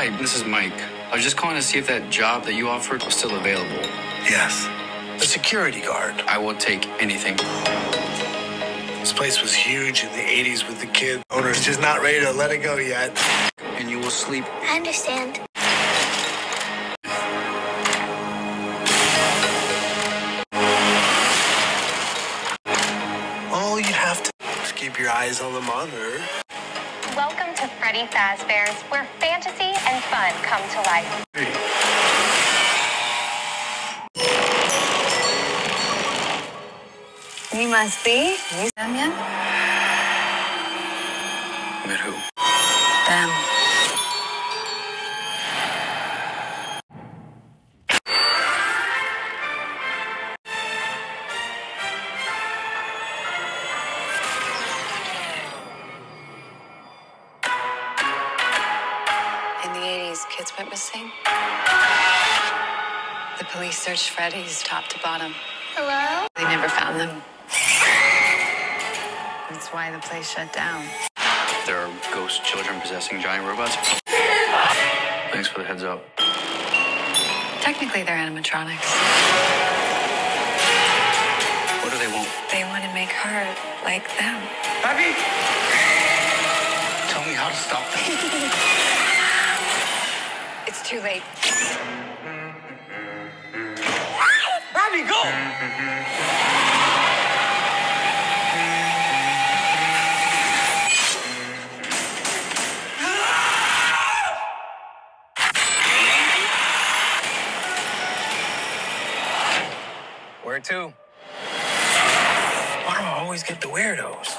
Hi, this is Mike. I was just calling to see if that job that you offered was still available. Yes. A security guard. I will take anything. This place was huge in the 80s with the kid. Owner's just not ready to let it go yet. And you will sleep. I understand. All you have to do is keep your eyes on the monitor. Welcome to Freddy Fazbear's, where fantasy and fun come to life. You must be. You them yet? Met who? Them. In the 80s, kids went missing. The police searched Freddy's top to bottom. Hello? They never found them. That's why the place shut down. There are ghost children possessing giant robots. Thanks for the heads up. Technically, they're animatronics. What do they want? They want to make her like them. Abby! Tell me how to stop them. It's too late. Abby, go! Where to? Why do I always get the weirdos?